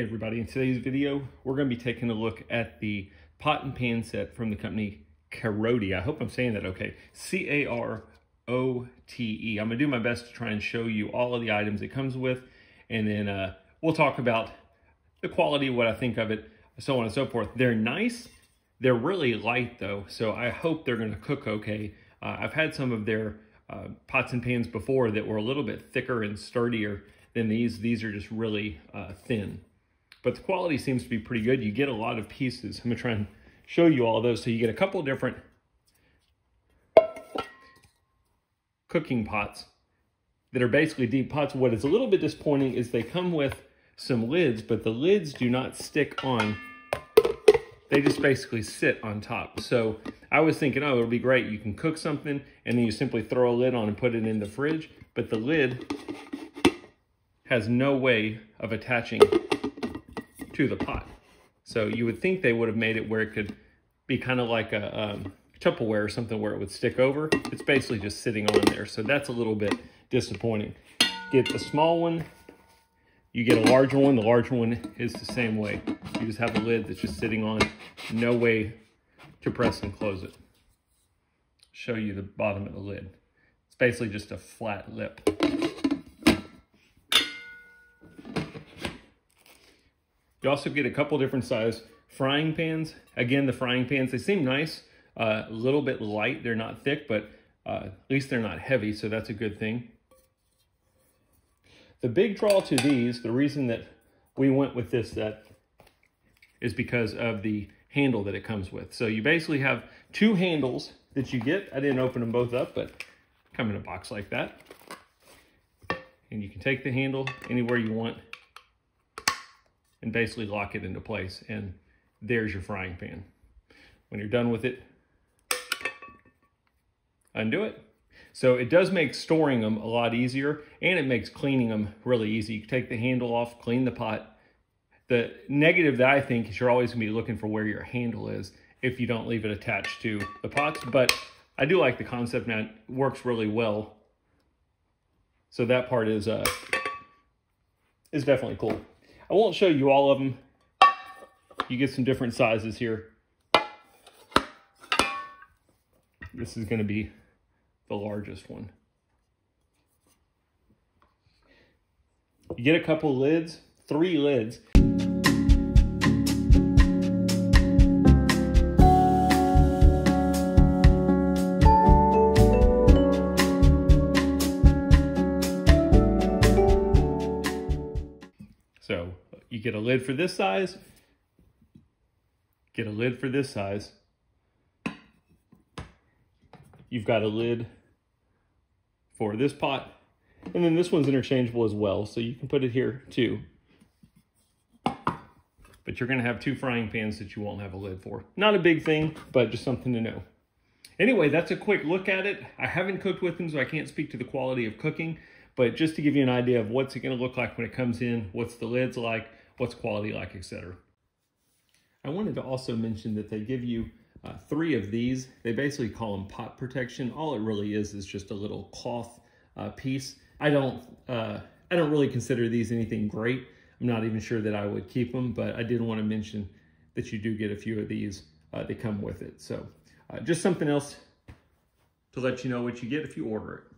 everybody. In today's video, we're going to be taking a look at the pot and pan set from the company Carote. I hope I'm saying that okay. C-A-R-O-T-E. I'm going to do my best to try and show you all of the items it comes with, and then uh, we'll talk about the quality, what I think of it, so on and so forth. They're nice. They're really light, though, so I hope they're going to cook okay. Uh, I've had some of their uh, pots and pans before that were a little bit thicker and sturdier than these. These are just really uh, thin. But the quality seems to be pretty good. You get a lot of pieces. I'm to try and show you all those. So you get a couple different cooking pots that are basically deep pots. What is a little bit disappointing is they come with some lids, but the lids do not stick on. They just basically sit on top. So I was thinking, oh, it'll be great. You can cook something and then you simply throw a lid on and put it in the fridge. But the lid has no way of attaching the pot. So you would think they would have made it where it could be kind of like a um, Tupperware or something where it would stick over. It's basically just sitting on there. So that's a little bit disappointing. Get the small one, you get a larger one. The larger one is the same way. You just have a lid that's just sitting on, no way to press and close it. Show you the bottom of the lid. It's basically just a flat lip. You also get a couple different size frying pans. Again, the frying pans, they seem nice, uh, a little bit light. They're not thick, but uh, at least they're not heavy, so that's a good thing. The big draw to these, the reason that we went with this set is because of the handle that it comes with. So you basically have two handles that you get. I didn't open them both up, but come in a box like that. And you can take the handle anywhere you want and basically lock it into place. And there's your frying pan. When you're done with it, undo it. So it does make storing them a lot easier and it makes cleaning them really easy. You take the handle off, clean the pot. The negative that I think is you're always gonna be looking for where your handle is if you don't leave it attached to the pots, but I do like the concept now. It works really well. So that part is uh, is definitely cool. I won't show you all of them. You get some different sizes here. This is going to be the largest one. You get a couple lids, three lids. You get a lid for this size, get a lid for this size. You've got a lid for this pot, and then this one's interchangeable as well, so you can put it here too. But you're gonna have two frying pans that you won't have a lid for. Not a big thing, but just something to know. Anyway, that's a quick look at it. I haven't cooked with them, so I can't speak to the quality of cooking, but just to give you an idea of what's it gonna look like when it comes in, what's the lids like, what's quality like, etc. I wanted to also mention that they give you uh, three of these. They basically call them pot protection. All it really is is just a little cloth uh, piece. I don't, uh, I don't really consider these anything great. I'm not even sure that I would keep them, but I did want to mention that you do get a few of these uh, that come with it. So uh, just something else to let you know what you get if you order it.